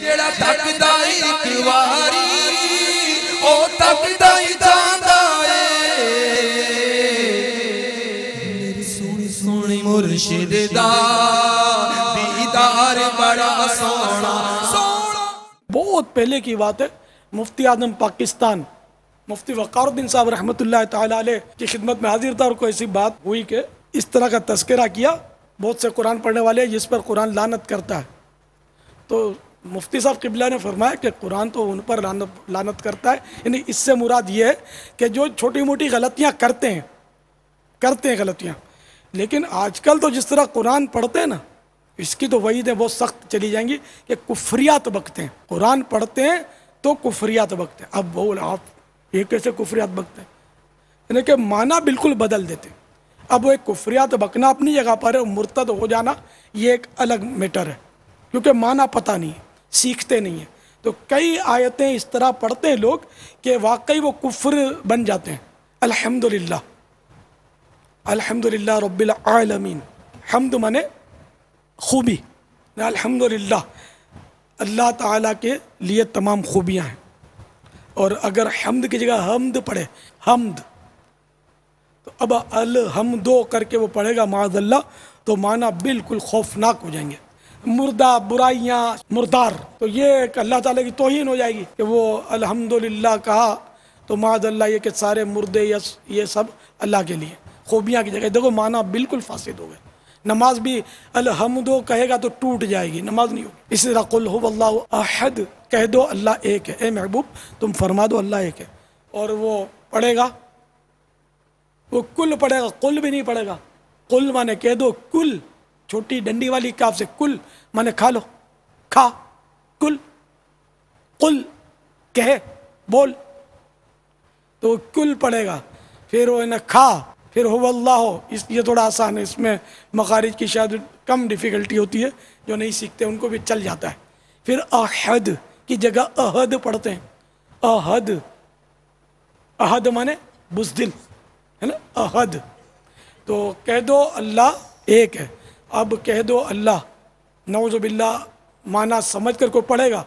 ਜਿਹੜਾ ਤੱਕਦਾ ਇੱਕ ਵਾਰੀ ਉਹ ਤੱਕਦਾ ਹੀ ਜਾਂਦਾ ਏ ਮੇਰੀ ਸੋਹਣੀ ਸੋਹਣੀ ਮੁਰਸ਼ਿਦ ਦਾ ਦੀਦਾਰ ਬੜਾ ਸੋਹਣਾ ਸੋਹਣਾ बहुत पहले की बात है मुफ्ती आजम पाकिस्तान मुफ्ती वक़ारुद्दीन साहब रहमतुल्लाह ताला अलैह की खिदमत में हाजिर था और कोई ऐसी बात हुई कि इस तरह का तस्करा किया बहुत से कुरान पढ़ने वाले हैं जिस पर कुरान लानत करता है तो मुफ्ती साहब किबला ने फरमाया कि कुरान तो उन पर लानत लानत करता है। यानी इससे मुराद ये है कि जो छोटी मोटी गलतियाँ करते हैं करते हैं गलतियाँ। लेकिन आजकल तो जिस तरह कुरान पढ़ते हैं ना, इसकी तो वही है बहुत सख्त चली जाएँगी कि कुफरियात बकते हैं। कुरान पढ़ते हैं तो कुफरियात बकते हैं। अब बोल, आप ये कैसे कुफरियात बकते हैं? यानी कि माना बिल्कुल बदल देते हैं। अब वो एक कुफरियात बकना अपनी जगह पर है, मुर्तद हो जाना, ये एक अलग मैटर है। क्योंकि माना पता नहीं है। सीखते नहीं हैं। तो कई आयतें इस तरह पढ़ते हैं लोग कि वाकई वो कुफ्र बन जाते हैं। अल्हम्दुलिल्लाह। अल्हम्दुलिल्लाह रब्बिल आलमीन। हमद माने खूबी। अल्हम्दुलिल्लाह। अल्लाह ताला के लिए तमाम खूबियाँ हैं। और अगर हमद की जगह हमद पढ़े, हमद। तो अब अल हमदो करके वो पढ़ेगा माजल्ला तो माना बिल्कुल खौफनाक हो जाएँगे। मुर्दा, बुराइयाँ, मुर्दार। तो ये एक अल्लाह ताला की तोहीन हो जाएगी कि वो अल्हम्दुलिल्लाह कहा तो माजल्ला ये कि सारे मुर्दे यस ये सब अल्लाह के लिए। खूबियाँ की जगह। देखो, माना बिल्कुल फासिद हो गए। नमाज़ भी अलहमदो कहेगा तो टूट जाएगी, नमाज़ नहीं होगी। इसी तरह कुल अहद, कह दो, अल्लाह एक है। ए महबूब, तुम फरमा दो, अल्लाह एक है। और वो पढ़ेगा? वो कुल पढ़ेगा, कुल भी नहीं पढ़ेगा। कुल माने कह दो, कुल। छोटी डंडी वाली काफ से कुल, माने खा लो। खा, कुल कुल, कहे, बोल। तो कुल पढ़ेगा फिर वो ना खा, फिर हो अल्लाह हो। इस, ये थोड़ा आसान है, इसमें मखारिज की शायद कम डिफ़िकल्टी होती है, जो नहीं सीखते, उनको भी चल जाता है। फिर अहद की जगह अहद पढ़ते हैं। अहद अहद माने बुजदिल, है ना? अहद। तो कह दो, अल्लाह एक है। अब कह दो अल्लाह नवजुबिल्ला माना समझ कर कोई पढ़ेगा,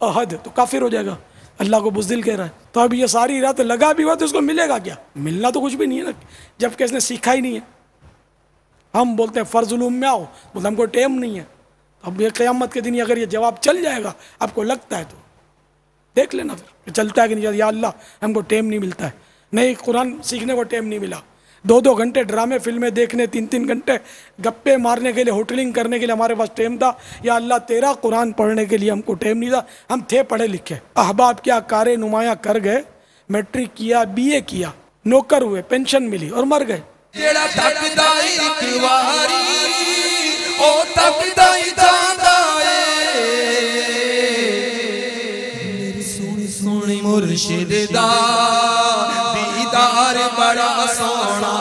अहद तो काफिर हो जाएगा। अल्लाह को बुजदिल कह रहा है। तो अब ये सारी रात लगा भी हुआ तो उसको मिलेगा क्या? मिलना तो कुछ भी नहीं है ना, जबकि इसने सीखा ही नहीं है। हम बोलते हैं फ़र्जुलूम में आओ। बोलते हमको टेम नहीं है। अब ये क़यामत के दिन अगर ये जवाब चल जाएगा, आपको लगता है तो। देख लेना फिर चलता है कि नहीं या अल्लाह, हमको टेम नहीं मिलता है। नहीं, कुरान सीखने को टेम नहीं मिला। दो दो घंटे ड्रामे फ़िल्में देखने तीन तीन घंटे गप्पे मारने के लिए, होटलिंग करने के लिए हमारे पास टाइम था। या अल्लाह तेरा कुरान पढ़ने के लिए हमको टाइम नहीं था। हम थे पढ़े लिखे अहबाब क्या कार्य नुमाया कर गए मैट्रिक किया बीए किया, नौकर हुए पेंशन मिली और मर गए। सोनी मुर्शिद दा। दीदार बड़ा सोना